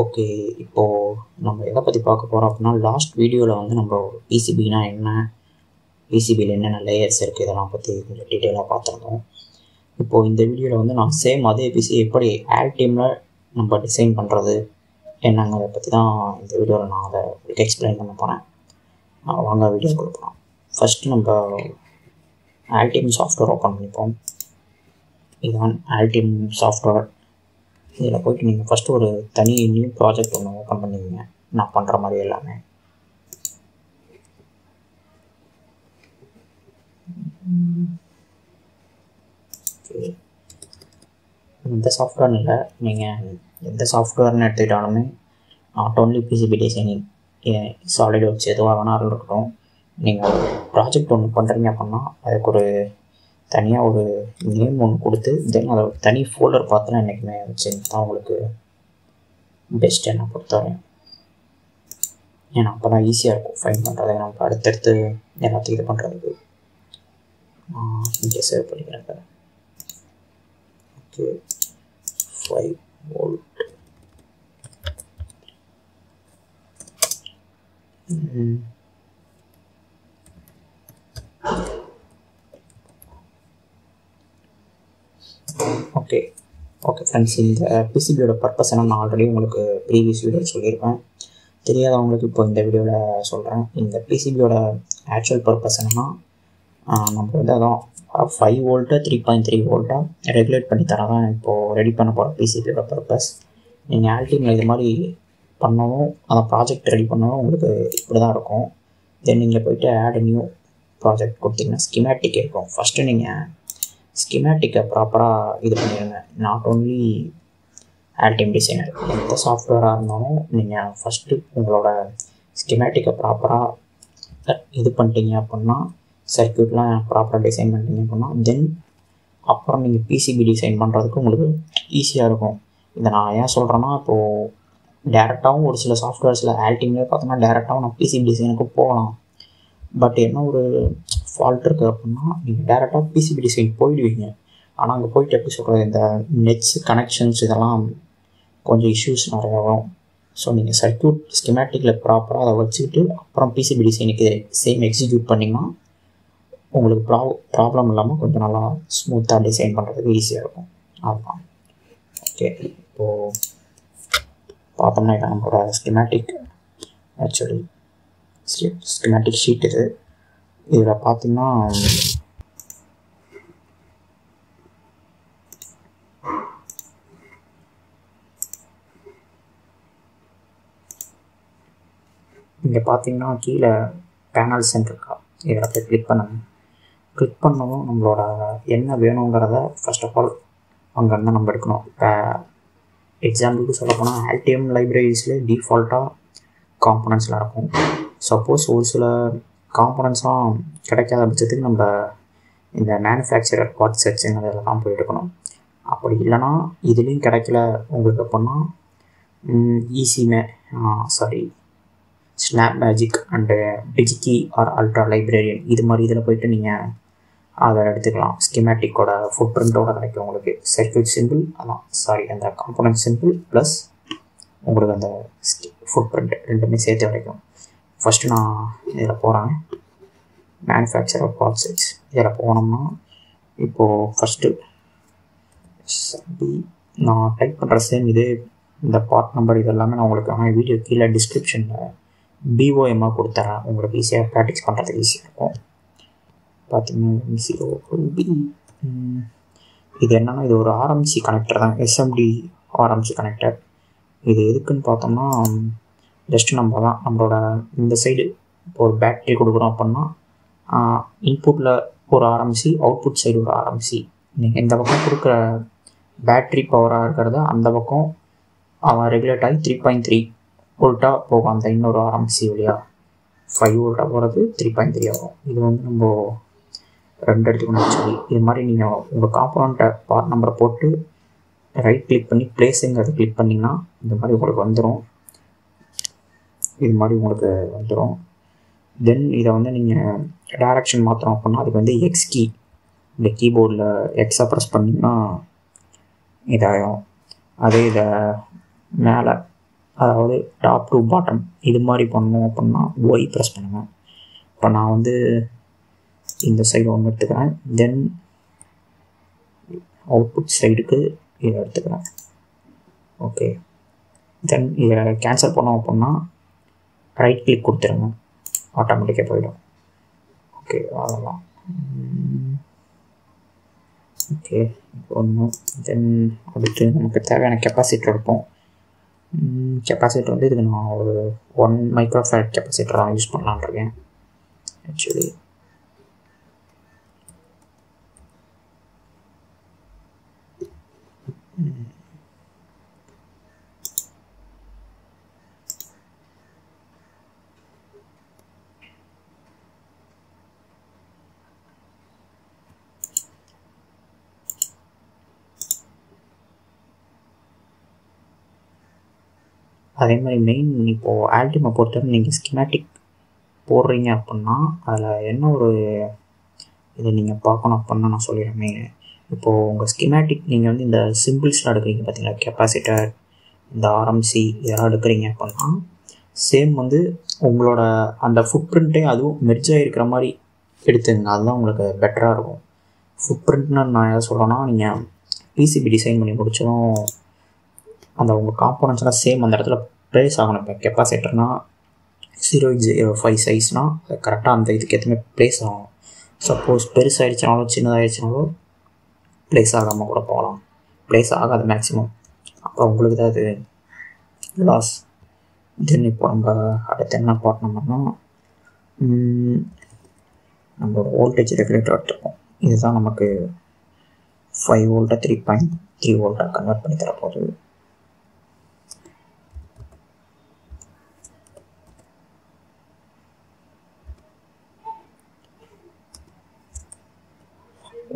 Okay இப்போது நம்ம எதை பற்றி பார்க்க போகிறோம் அப்படின்னா லாஸ்ட் வீடியோவில் வந்து நம்ம பிசிபினா என்ன? பிசிபியில் என்னென்ன லேயர்ஸ் இருக்குது இதெல்லாம் பற்றி கொஞ்சம் டீட்டெயிலாக பார்த்துருந்தோம். இப்போது இந்த வீடியோவில் வந்து நான் சேம் அதே பிசி எப்படி ஆட் டீமில் நம்ம டிசைன் பண்ணுறது என்னங்கிறத பற்றி தான் இந்த வீடியோவில் நான் அதை உங்களுக்கு எக்ஸ்பிளைன் பண்ண போகிறேன் வாங்க வீடியோ கொடுக்கலாம் ஃபஸ்ட்டு நம்ம ஆல்டிம் சாஃப்ட்வேர் ஓப்பன் பண்ணிப்போம். இதுதான் ஆல்டிம் சாஃப்ட்வேர் இதில் போயிட்டு நீங்கள் ஃபஸ்ட்டு ஒரு தனி நியூ ப்ராஜெக்ட் ஒன்று ஓப்பன் பண்ணிக்கங்க நான் பண்ணுற மாதிரி எல்லாமே. இந்த சாஃப்ட்வேர்னு இல்லை. நீங்கள் எந்த சாஃப்ட்வேர்னு எடுத்துக்கிட்டாலுமே not only PCB designing solid வச்சு எதுவாக வேணாலும் இருக்கட்டும். நீங்கள் ப்ராஜெக்ட் ஒன்று பண்ணுறீங்க அப்படின்னா அதுக்கு ஒரு தனியாக ஒரு நேம் ஒன்று கொடுத்து தென் அதை தனி ஃபோல்டர் பார்த்துனா என்றைக்குமே வச்சு தான் உங்களுக்கு பெஸ்ட் என்ன பொறுத்தவரையும் ஏன்னா அப்போ தான் ஈஸியாக இருக்கும். ஃபைன் பண்ணுறது நமக்கு அடுத்தடுத்து எல்லாத்தையும் இது பண்ணுறதுக்கு இங்கே சேவ் பண்ணிக்கிறேன் okay five volt okay okay friends இந்த பிசிபியோட பர்பஸ் என்ன நான் ஆல்ரெடி உங்களுக்கு ப்ரீவியஸ் வீடியோ சொல்லியிருப்பேன். தெரியாதவங்களுக்கு இப்போ இந்த வீடியோவில் சொல்கிறேன் இந்த பிசிபியோட ஆக்சுவல் பர்பஸ் என்னென்னா நம்ம வந்து அதான் five volt three point three வோல்ட்டாக ரெகுலேட் பண்ணி தரதான் இப்போது ரெடி பண்ண போகிற பிசிபியோட பர்பஸ் நீங்கள் ஆல்டிமில் இது மாதிரி பண்ணவும் அந்த ப்ராஜெக்ட் ரெடி பண்ணவும் உங்களுக்கு இப்படி தான் இருக்கும். தென் நீங்கள் போயிட்டு ஆட் நியூ ப்ராஜெக்ட் கொடுத்தீங்கன்னா ஸ்கிமேட்டிக் இருக்கும். ஃபஸ்ட்டு நீங்கள் ஸ்கிமேட்டிக்கை ப்ராப்பராக இது பண்ணிடுங்க நாட் ஓன்லி ஆல்டிம் டிசைனர் எந்த சாஃப்ட்வேராக இருந்தாலும் நீங்கள் ஃபஸ்ட்டு உங்களோட ஸ்கிமேட்டிக்கை ப்ராப்பராக இது பண்ணிட்டீங்க அப்படின்னா சர்க்கியூட்லாம் ப்ராப்பராக டிசைன் பண்ணிட்டீங்க அப்படின்னா தென் அப்புறம் நீங்கள் பிசிபி டிசைன் பண்ணுறதுக்கு உங்களுக்கு ஈஸியாக இருக்கும். இதை நான் ஏன் சொல்கிறேன்னா இப்போது டேரெக்டாகவும் ஒரு சில சாஃப்ட்வேர்ஸில் ஆல்டிம்லேயே பார்த்தோம்னா டேரெக்டாகவும் நான் பிசிபி டிசைனுக்கு போகலாம். பட் என்ன ஒரு ஃபால்ட் இருக்குது அப்படின்னா நீங்கள் டேரெக்டாக பிசிபி டிசைன் போயிடுவீங்க. ஆனால் அங்கே போயிட்டு எப்படி சொல்கிறது இந்த நெட்ஸ் கனெக்ஷன்ஸ் இதெல்லாம் கொஞ்சம் இஷ்யூஸ் நிறையா வரும். ஸோ நீங்கள் சர்க்கியூட் ஸ்கிமேட்டிக்கில் ப்ராப்பராக அதை வச்சுக்கிட்டு அப்புறம் பிசிபி டிசைனுக்கு சேம் எக்ஸிக்யூட் பண்ணிங்கன்னா உங்களுக்கு ப்ரா ப்ராப்ளம் இல்லாமல் கொஞ்சம் நல்லா ஸ்மூத்தாக டிசைன் பண்ணுறதுக்கு ஈஸியாக இருக்கும். அதுதான். ஓகே இப்போது பார்த்தோம்னா இதான் நம்மளோட ஸ்கிமேட்டிக் ஆக்சுவலி ஸ்கிமேட்டிக் ஷீட் இது. இதில் பார்த்தீங்கன்னா இங்கே பார்த்தீங்கன்னா கீழே பேனல் சென்ட் இருக்கா? இதில் போய் கிளிக் பண்ணணும் கிளிக் பண்ணவும் நம்மளோட என்ன வேணுங்கிறத ஃபர்ஸ்ட் ஆஃப் ஆல் அங்கேருந்து நம்ம எடுக்கணும். இப்போ எக்ஸாம்பிளுக்கு சொல்ல போனால் ஆல்டிஎம் லைப்ரரிஸில் டிஃபால்ட்டாக காம்பனன்ட்ஸ்லாம் இருக்கும். சப்போஸ் ஒரு சில காம்பனன்ட்ஸ்லாம் கிடைக்காத பட்சத்துக்கு நம்ம இந்த மேனுஃபேக்சரர் பார்ட் சர்ச்சுங்க அதெல்லாம் போய் எடுக்கணும். அப்படி இல்லைனா இதுலேயும் கிடைக்கல உங்களுக்கு அப்படின்னா easy may sorry SnapMagic and DigiKey or Ultra Librarian இது மாதிரி இதில் போயிட்டு நீங்கள் அதை எடுத்துக்கலாம். ஸ்கிமேட்டிக்கோட ஃபுட் பிரிண்ட்டோட கிடைக்கும் உங்களுக்கு. சர்க்கியூட் சிம்பிள் அதான் சாரி அந்த காம்பனன்ட் சிம்பிள் ப்ளஸ் உங்களுக்கு அந்த ஃபுட் பிரிண்ட் ரெண்டுமே சேர்த்து கிடைக்கும். ஃபஸ்ட்டு நான் இதில் போகிறேன் மேனுஃபேக்சர் ஆஃப் சைஸ் இதில் போனோம்னா இப்போது ஃபஸ்ட்டு நான் டைப் பண்ணுற சேம் இதே இந்த பார்ட் நம்பர் இதெல்லாமே நான் உங்களுக்கு ஆனால் வீடியோ கீழே டிஸ்கிரிப்ஷனில் பிஓஎம்மாக கொடுத்துறேன் உங்களுக்கு ஈஸியாக ப்ராக்டிஸ் பண்ணுறதுக்கு ஈஸியாக இருக்கும். பார்த்தீங்கன்னா ஜீரோ பி இது என்னென்னா இது ஒரு ஆர்எம்சி கனெக்டர் தான். எஸ்எம்டி ஆர்எம்சி கனெக்டர் இது எதுக்குன்னு பார்த்தோம்னா ஜஸ்ட்டு நம்ம தான் நம்மளோட இந்த சைடு இப்போ ஒரு பேட்டரி கொடுக்குறோம் அப்படின்னா இன்புட்டில் ஒரு ஆரம்பிச்சு அவுட்புட் சைடு ஒரு ஆரம்பிச்சு நீங்கள் இந்த பக்கம் கொடுக்குற பேட்ரி பவராக இருக்கிறத அந்த பக்கம் அவன் ரெகுலேட் ஆகி த்ரீ பாயிண்ட் த்ரீ வோல்ட்டாக போகும். அந்த இன்னொரு ஆரம்பிச்சு வழியாக ஃபைவ் வோல்ட்டாக போகிறது த்ரீ பாயிண்ட் த்ரீ ஆகும். இது வந்து நம்ம ரெண்டு எடுத்துக்கணும் சொல்லி. இது மாதிரி நீங்கள் உங்கள் காம்பனண்ட்டை பார்ட் நம்பரை போட்டு ரைட் கிளிக் பண்ணி பிளேஸுங்கிறத கிளிக் பண்ணிங்கன்னா இந்த மாதிரி உங்களுக்கு வந்துடும் இது மாதிரி உங்களுக்கு வந்துடும் தென் இதை வந்து நீங்கள் டேரக்ஷன் மாத்திரம் அப்படின்னா அதுக்கு வந்து எக்ஸ் கீ இந்த கீபோர்டில் எக்ஸை ப்ரெஸ் பண்ணிங்கன்னா இதாகும் அதே இதை மேலே அதாவது டாப் டு பாட்டம் இது மாதிரி பண்ணணும் அப்படின்னா ஒய் ப்ரெஸ் பண்ணுங்கள் இப்போ நான் வந்து இந்த சைடு ஒன்று எடுத்துக்கிறேன். தென் அவுட்புட் சைடுக்கு இதை எடுத்துக்கிறேன். ஓகே தென் இதை கேன்சல் பண்ணோம் அப்படின்னா ரைட் கிளிக் கொடுத்துருங்க. ஆட்டோமேட்டிக்காக போயிடும். ஓகே அவ்வளோதான் ஓகே ஒன்று தென் அடுத்து நமக்கு தேவையான கெப்பாசிட்டர் இருக்கும் கெப்பாசிட்டர் வந்து இதுக்கு நான் ஒரு ஒன் மைக்ரோஃபேட் கெப்பாசிட்டர் தான் யூஸ் பண்ணலான் இருக்கேன். ஆக்சுவலி அதே மாதிரி மெயின் இப்போது ஆல்டிமை பொறுத்தவரை நீங்கள் ஸ்கிமேட்டிக் போடுறீங்க அப்படின்னா அதில் என்ன ஒரு இதை நீங்கள் பார்க்கணும் அப்படின்னா நான் சொல்லிடுறேன். மெயின் இப்போது உங்கள் ஸ்கிமேட்டிக் நீங்கள் வந்து இந்த சிம்பிள்ஸ்லாம் எடுக்கிறீங்க பார்த்தீங்களா கெப்பாசிட்டர் இந்த ஆர்எம்சி இதெல்லாம் எடுக்கிறீங்க அப்படின்னா சேம் வந்து உங்களோட அந்த ஃபுட் பிரிண்ட்டே அதுவும் மெர்ஜ் ஆகிருக்கிற மாதிரி எடுத்துங்க அதுதான் உங்களுக்கு பெட்டராக இருக்கும். ஃபுட் பிரிண்ட்னு நான் எதை சொல்கிறேன்னா நீங்கள் பிசிபி டிசைன் பண்ணி முடிச்சதும் அந்த உங்கள் காம்போனன்ஸ்லாம் சேம் அந்த இடத்துல ப்ளேஸ் ஆகணும். இப்போ கெப்பாசிட்டர்னால் ஜீரோ ஜீரோ ஃபைவ் சைஸ்னால் கரெக்டாக அந்த இதுக்கு எதுவுமே ப்ளேஸ் ஆகும். சப்போஸ் பெருசாகிடுச்சினாலும் சின்னதாகிடுச்சினாலும் ப்ளேஸ் ஆகாமல் கூட போகலாம். ப்ளேஸ் ஆகாது மேக்ஸிமம் அப்புறம் உங்களுக்கு தான் இது லாஸ் தென் இப்போ நம்ம அடுத்து என்ன பண்ணோம்னா நம்ம வோல்டேஜ் ரெகுலேட்டர் எடுத்துருப்போம் இதுதான் நமக்கு ஃபைவ் வோல்ட்டை த்ரீ பாயிண்ட் த்ரீ வோல்ட்டாக கன்வெர்ட் பண்ணி தரப்போகுது.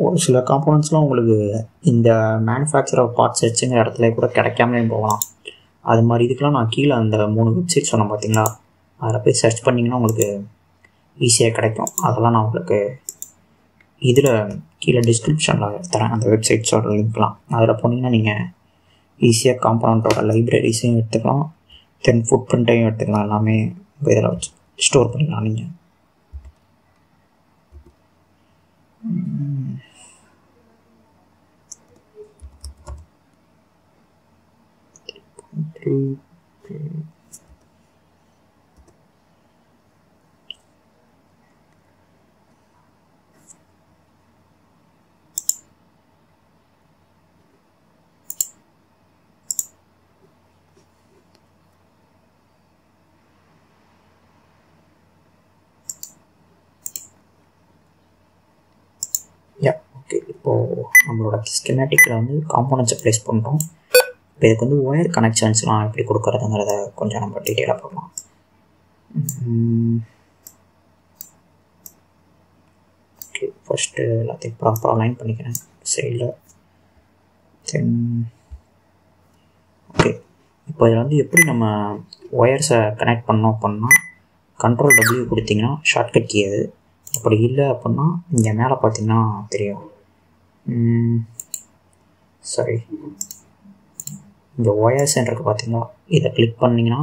ஒரு சில காம்போனன்ட்ஸ்லாம் உங்களுக்கு இந்த மேனுஃபேக்சர் ஆஃப் பார்ட்ஸ் வச்சுங்கிற இடத்துல கூட கிடைக்காமலே போகலாம். அது மாதிரி இதுக்கெலாம் நான் கீழே அந்த மூணு வெப்சைட் சொன்னேன் பார்த்தீங்களா? அதில் போய் சர்ச் பண்ணிங்கன்னா உங்களுக்கு ஈஸியாக கிடைக்கும். அதெல்லாம் நான் உங்களுக்கு இதில் கீழே டிஸ்கிரிப்ஷனில் தரேன். அந்த வெப்சைட்ஸோட லிங்க்லாம் அதில் போனீங்கன்னா நீங்கள் ஈஸியாக காம்பனண்ட்டோட லைப்ரரிஸையும் எடுத்துக்கலாம். தென் ஃபுட் பிரிண்ட்டையும் எடுத்துக்கலாம். எல்லாமே இதில் வச்சு ஸ்டோர் பண்ணிக்கலாம் நீங்கள் த்ரீ யா ஓகே நம்மளோட ஸ்கெமேட்டிக்கில் வந்து காம்போனன்ட்ஸை ப்ளேஸ் பண்ணுறோம் இப்போ இதுக்கு வந்து ஒயர் கனெக்ஷன்ஸ்லாம் எப்படி கொடுக்குறதுங்கிறத கொஞ்சம் நம்ம டீட்டெயிலாக பார்க்கலாம் ஓகே ஃபஸ்ட்டு எல்லாத்தையும் ப்ராப்பராக லைன் பண்ணிக்கிறேன். சைடில் தென் ஓகே இப்போ இதில் வந்து எப்படி நம்ம ஒயர்ஸை கனெக்ட் பண்ணோம் அப்படின்னா கண்ட்ரோல் டபிள்யூ கொடுத்தீங்கன்னா ஷார்ட்கட் கீ அது. அப்படி இல்லை அப்படின்னா இங்கே மேலே பார்த்தீங்கன்னா தெரியும். சாரி இந்த ஒயர்ஸ் இருக்குது பார்த்தீங்களா இதை கிளிக் பண்ணிங்கன்னா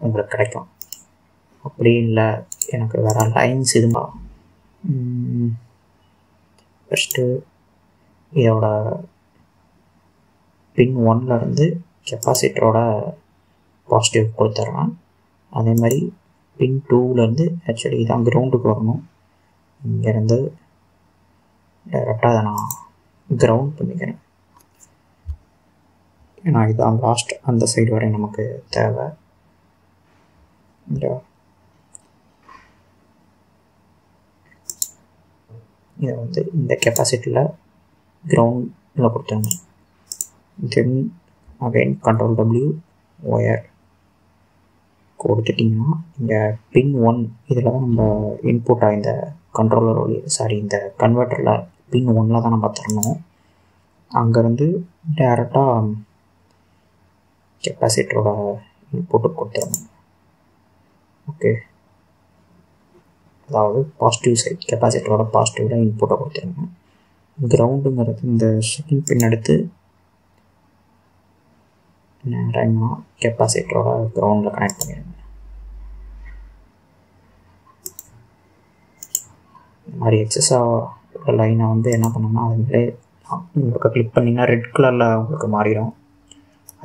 உங்களுக்கு கிடைக்கும். அப்படி இல்லை எனக்கு வேறு லைன்ஸ் இதுமா ஃபஸ்ட்டு இதோட பின் ஒன்லேருந்து கெப்பாசிட்டரோட பாசிட்டிவ் கொடுத்துட்றேன் அதே மாதிரி பின் டூவிலேருந்து ஆக்சுவலி இதான் கிரவுண்டுக்கு வரணும். இங்கேருந்து டைரெக்டாக அதை நான் கிரவுண்ட் பண்ணிக்கிறேன். ஏன்னா இதுதான் லாஸ்ட் அந்த சைடு வரை நமக்கு தேவை. இந்த. இதை வந்து இந்த கெப்பாசிட்டியில் கிரவுண்டில் கொடுத்துருங்க. Then again control W wire கொடுத்துட்டிங்கன்னா இந்த பின் ஒன் இதில் தான் நம்ம இன்புட்டாக இந்த கண்ட்ரோலர் வழி சாரி இந்த கன்வெர்ட்டரில் பின் ஒன்னில் தான் நம்ம தரணும். அங்கேருந்து டேரெக்டாக கெப்பாசிட்டரோட போட்டு கொடுத்துருங்க ஓகே அதாவது பாசிட்டிவ் சைட் கெப்பாசிட்டரோட பாசிட்டிவில் இன்புட்டை கொடுத்துருங்க கிரவுண்டுங்கிறது இந்த செகண்ட் பின் எடுத்து நேரமாக கெப்பாசிட்டரோட கிரவுண்டில் கனெக்ட் பண்ணிடுங்க இந்த மாதிரி எக்ஸஸாக லைனை வந்து என்ன பண்ணோம்னா அதுங்களே உங்களுக்கு கிளிக் பண்ணிங்கன்னா ரெட் கலரில் உங்களுக்கு மாறிடும்.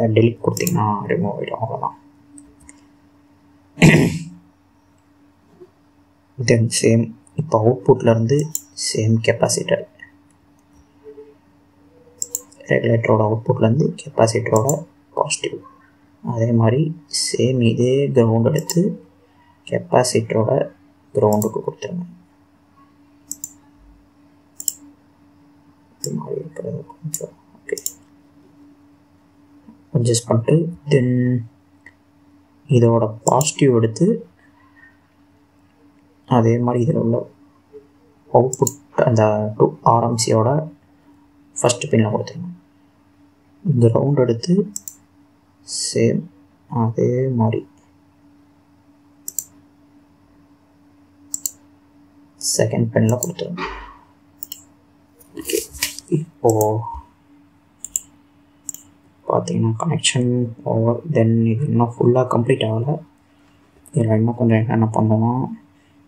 டெலிட் கொடுத்தீங்கன்னா ரிமூவ் ஆகிடும் அவ்வளோதான் தென் சேம் இப்போ அவுட்புட்லேருந்து சேம் கெப்பாசிட்டர் ரெகுலேட்டரோட அவுட்புட்லேருந்து கெப்பாசிட்டரோட பாசிட்டிவ் அதே மாதிரி சேம் இதே கிரவுண்ட் எடுத்து கெப்பாசிட்டரோட கிரவுண்டுக்கு கொடுத்துருங்க. இது மாதிரி இருக்கிறது கொஞ்சம் ஓகே அட்ஜஸ்ட் பண்ணிட்டு தென் இதோட பாசிட்டிவ் எடுத்து அதே மாதிரி இதில் உள்ள அவுட்புட் அந்த டூ ஆர்எம்சியோட ஃபஸ்ட்டு பின்னில் கொடுத்துருங்க. ரவுண்ட் எடுத்து சேம் அதே மாதிரி. செகண்ட் பெனில் கொடுத்துருங்க. இப்போது பார்த்தீங்கன்னா கனெக்ஷன் ஓவர் தென் இது இன்னும் ஃபுல்லாக கம்ப்ளீட் ஆகலை. இதில் இன்னும் கொஞ்சம் என்னென்ன பண்ணணும்?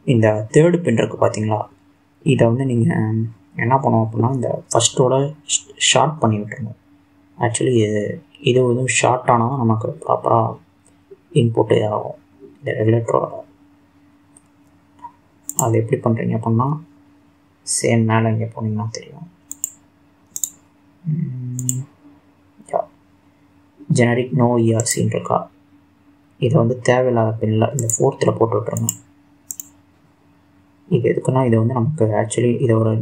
இந்த தேர்டு பின் இருக்குது பார்த்தீங்களா இதை வந்து நீங்கள் என்ன பண்ணணும் அப்படின்னா இந்த ஃபஸ்ட்டோட ஷார்ட் பண்ணி விட்டுருங்க. ஆக்சுவலி இது இது வந்து ஷார்ட் ஆனால் தான் நமக்கு ப்ராப்பராக இன்புட் இதாகும் இந்த ரெகுலேட்டரோட அது எப்படி பண்ணுறீங்க அப்படின்னா சேம் மேலே இங்கே போனீங்கன்னா தெரியும். ஜெனரிக் நோ இஆர்சின்னு இருக்கா இதை வந்து தேவையில்லாத பின்னில் இந்த ஃபோர்த்தில் போட்டு விட்ருங்க இது எதுக்குன்னா இது வந்து நமக்கு ஆக்சுவலி இதை ஒரு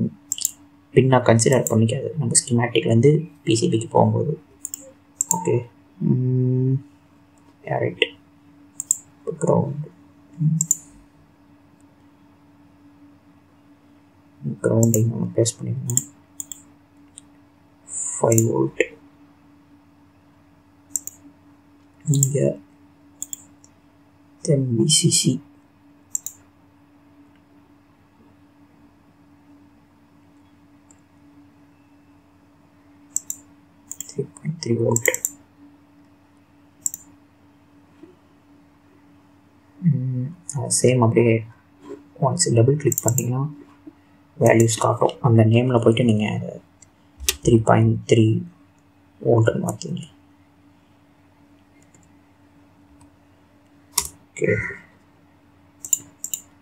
பின்னாக கன்சிடர் பண்ணிக்காது. நம்ம ஸ்கிமேட்டிக்லேருந்து பிசிபிக்கு போகும்போது. ஓகே ரைட் கிரவுண்ட் கிரவுண்டிங் நம்ம பேஸ் பண்ணிக்கணும் ஃபைவ் வோல்ட் இங்கே then VCC three point three volt same அப்படியே ஒன்ஸ் டபுள் கிளிக் பண்ணிங்கன்னா வேல்யூஸ் காட்டும். அந்த நேமில் போயிட்டு நீங்கள் த்ரீ பாயிண்ட் த்ரீ ஓல்டுன்னு மாற்றிங்க okay.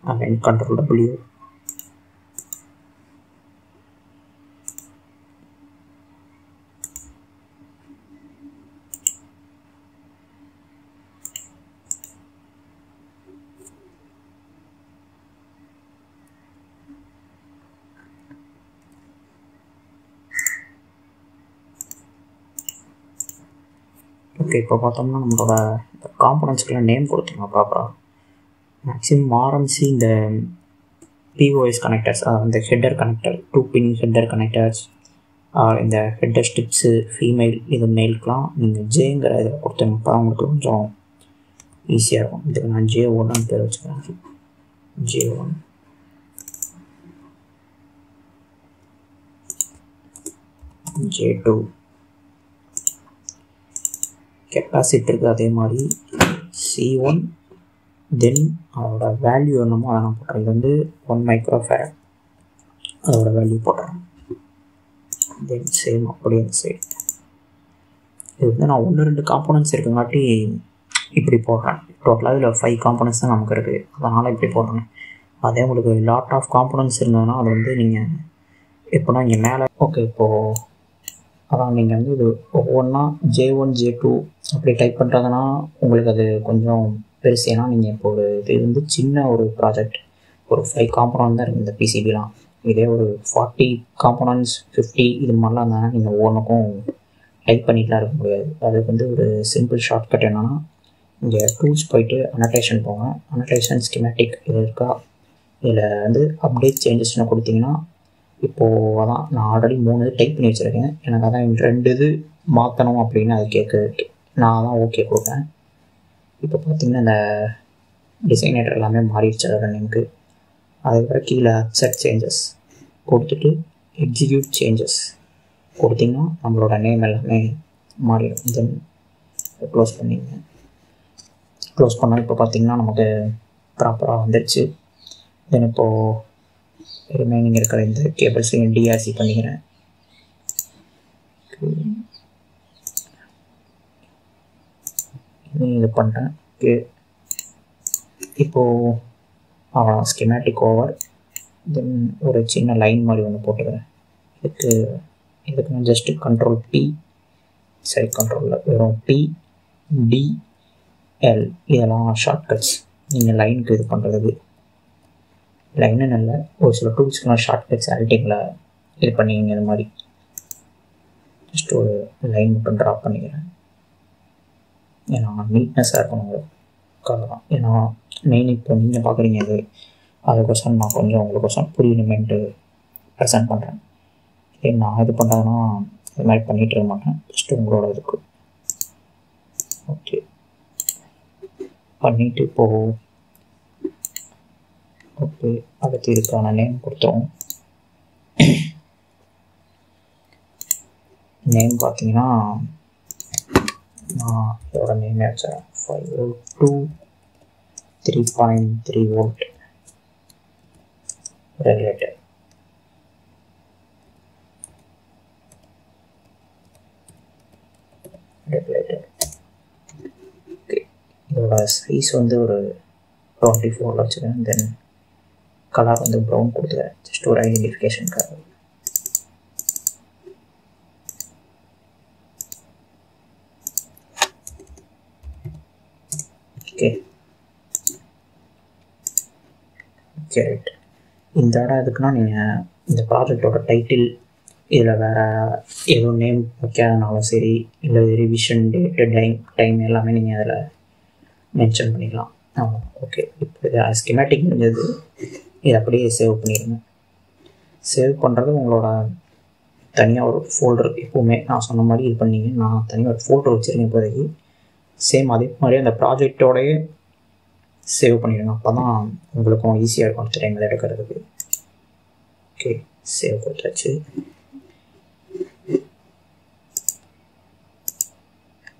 And control W okay இப்போ பார்த்தோம்னா நம்மளோட காம்பனன்ஸ்க்கெலாம் நேம் கொடுத்துருங்க ப்ராப்பராக மேக்ஸிமம் ஆரம்பிச்சு இந்த பிஓஎஸ் கனெக்டர்ஸ் இந்த header connector two pin header connectors இந்த ஹெட்டர் ஸ்டிப்ஸு ஃபீமேல் இது மெயிலுக்கெலாம் நீங்கள் ஜேங்கிற இதில் கொடுத்துருங்க. அப்போ கொஞ்சம் ஈஸியாக இருக்கும். இதுக்கு நான் ஜே ஒன்னு பேர் வச்சுக்கிறேன். ஜே ஒன் ஜே டூ கெப்பாசிட்டருக்கு அதே மாதிரி சி ஒன் தென் அதோட வேல்யூ என்னமோ அதை நான் போட்டுறேன் இது வந்து ஒன் மைக்ரோ ஃபேரட் அதோட வேல்யூ போட்டுறேன் தென் சேம் அப்படியே அந்த சைடு இது வந்து நான் ஒன்று ரெண்டு காம்போனன்ட்ஸ் இருக்குங்காட்டி இப்படி போடுறேன். டோட்டலாக இதில் ஃபைவ் காம்போனன்ட்ஸ் தான் நமக்கு இருக்குது அதனால் இப்படி போடுறேன். அதே உங்களுக்கு லாட் ஆஃப் காம்போனன்ட்ஸ் இருந்ததுன்னா அது வந்து நீங்கள் எப்போனா இங்கே மேலே ஓகே இப்போது அதான் நீங்கள் வந்து இது ஒவ்வொன்றா ஜே ஒன் ஜே டூ அப்படி டைப் பண்ணுறதுனா உங்களுக்கு அது கொஞ்சம் பெருசு. ஏன்னா நீங்கள் இப்போ ஒரு இது வந்து சின்ன ஒரு ப்ராஜெக்ட் ஒரு ஃபைவ் காம்பனண்ட் தான் இருக்குது இந்த பிசிபிலாம் இதே ஒரு ஃபார்ட்டி காம்பனண்ட்ஸ் ஃபிஃப்டி இது மாதிரிலாம் இருந்தாங்கன்னா நீங்கள் ஒவ்வொன்றுக்கும் டைப் பண்ணிட்டுலாம் இருக்க முடியாது. அதுக்கு வந்து ஒரு சிம்பிள் ஷார்ட்கட் என்னென்னா இங்கே டூல்ஸ் போயிட்டு அனடேஷன் போங்க. அனடேஷன் ஸ்கிமேட்டிக் இது இருக்கா? இதில் வந்து அப்டேட் சேஞ்சஸ்னு கொடுத்தீங்கன்னா இப்போது அதான் நான் ஆல்ரெடி மூணு இது டைப் பண்ணி வச்சுருக்கேன். எனக்கு அதான் ரெண்டு இது மாற்றணும் அப்படின்னு அது கேட்குது நான் தான் ஓகே கொடுப்பேன் இப்போ பார்த்தீங்கன்னா இந்த டிசைனேட்டர் எல்லாமே மாறிடுச்சு அதோட நேமுக்கு அதுக்கப்புறம் கீழே அப்செட் சேஞ்சஸ் கொடுத்துட்டு எக்ஸிக்யூட் சேஞ்சஸ் கொடுத்தீங்கன்னா நம்மளோட நேம் எல்லாமே மாறிடும். தென் க்ளோஸ் பண்ணிங்க. க்ளோஸ் பண்ணால் இப்போ பார்த்தீங்கன்னா நமக்கு ப்ராப்பராக வந்துடுச்சு தென் இப்போது ரிமைனிங் இருக்கிற இந்த கேபிள்ஸையும் டிஆர்சி பண்ணிக்கிறேன். இது பண்ணுறேன் இப்போது அவ்வளோ ஸ்கெமேட்டிக் ஓவர் தென் ஒரு சின்ன லைன் மாதிரி ஒன்று போட்டுக்கிறேன். இதுக்கு இதுக்கு நான் ஜஸ்ட்டு கண்ட்ரோல் பி சரி கண்ட்ரோலில் வெறும் பி டி எல் இதெல்லாம் ஷார்ட்கட்ஸ் நீங்கள் லைனுக்கு இது பண்ணுறதுக்கு லைனு நல்ல ஒரு சில டூல்ஸ்க்கெலாம் ஷார்ட்கட்ஸ் ஆல்ட்டிங்கில் இது பண்ணிங்க இது மாதிரி. ஜஸ்ட் ஒரு லைன் மட்டும் ட்ரா பண்ணிக்கிறேன். ஏன்னா நீட்னஸாக இருக்கணும். தான் ஏன்னா மெயின் இப்போ நீங்கள் பார்க்குறீங்க இது அதுக்கோசரம் நான் கொஞ்சம் உங்களுக்கோசரம் புரியணுமேன்ட்டு ப்ரெசென்ட் பண்ணுறேன் இதே நான் இது பண்ணுறதுனா இது மாதிரி பண்ணிகிட்டு இருக்க மாட்டேன். ஜஸ்ட் உங்களோட இதுக்கு. ஓகே பண்ணிவிட்டு இப்போது ஓகே அடுத்து இதுக்கான நேம் கொடுத்தோம் நேம் பார்த்தீங்கன்னா இதோட நேம் வச்சேன் five two three point three volt regulator regulator okay இதோட சைஸ் வந்து ஒரு டுவெண்ட்டி ஃபோரில் வச்சுருக்கேன் தென் கலர் வந்து ப்ரௌன் கொடுத்துருக்கேன் ஜஸ்ட் ஒரு ஐடென்டிஃபிகேஷனுக்காக ஓகே ஓகே ரைட் இந்த இடம் எதுக்குன்னா நீங்கள் இந்த ப்ராஜெக்டோட டைட்டில் இதில் வேறு எதுவும் நேம் வைக்காதனாலும் சரி இல்லை ரிவிஷன் டேட்டு டைம் டைம் எல்லாமே நீங்கள் அதில் மென்ஷன் பண்ணிக்கலாம். ஆமாம் ஓகே இப்போ இது ஸ்கிமேட்டிக் முடிஞ்சது. இதை அப்படியே சேவ் பண்ணிடுங்க. சேவ் பண்ணுறது உங்களோட தனியாக ஒரு ஃபோல்டர் எப்போவுமே நான் சொன்ன மாதிரி இது பண்ணீங்க நான் தனியாக ஒரு ஃபோல்டர் வச்சுருக்கேன் இப்போதைக்கு. சேம் அதே மாதிரி அந்த ப்ராஜெக்டோடையே சேவ் பண்ணிடுங்க. அப்போ தான் உங்களுக்கும் ஈஸியாக இருக்கும் அடுத்த டைமில் எடுக்கிறதுக்கு. ஓகே சேவ் கொடுத்தாச்சு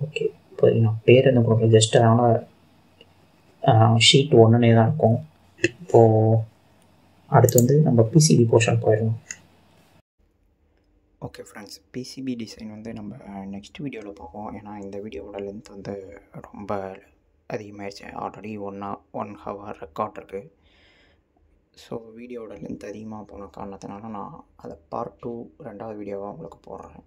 ஓகே இப்போ நான் பேர் என்ன கொடுக்கல ஜஸ்ட் அதனால் ஷீட் ஒன்றுனே தான் இருக்கும். இப்போது அடுத்து வந்து நம்ம பிசிபி போர்ஷன் போயிடணும். ஓகே ஃப்ரெண்ட்ஸ் பிசிபி டிசைன் வந்து நம்ம நெக்ஸ்ட் வீடியோவில் பார்ப்போம். ஏன்னா இந்த வீடியோவோட லென்த் வந்து ரொம்ப அதிகமாகிடுச்சு ஆல்ரெடி ஒன்றா ஒன் ஹவர் ரெக்கார்ட் இருக்குது ஸோ வீடியோவோட லென்த் அதிகமாக போன காரணத்தினால நான் அதை பார்ட் டூ ரெண்டாவது வீடியோவாக உங்களுக்கு போடுறேன்.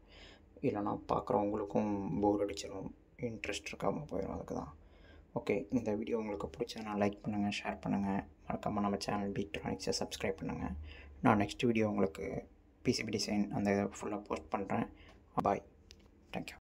இல்லைனா பார்க்குறவங்களுக்கும் போர் அடிச்சிடும் இன்ட்ரெஸ்ட் இருக்காமல் போயிடும் அதுக்கு தான். ஓகே இந்த வீடியோ உங்களுக்கு பிடிச்சதுனா லைக் பண்ணுங்கள் ஷேர் பண்ணுங்கள் மறக்காமல் நம்ம சேனல் பீட்ரானிக்ஸை சப்ஸ்கிரைப் பண்ணுங்கள் நான் நெக்ஸ்ட் வீடியோ உங்களுக்கு பிசிபி டிசைன் அந்த இதை ஃபுல்லாக போஸ்ட் பண்ணுறேன் பாய் தேங்க்யூ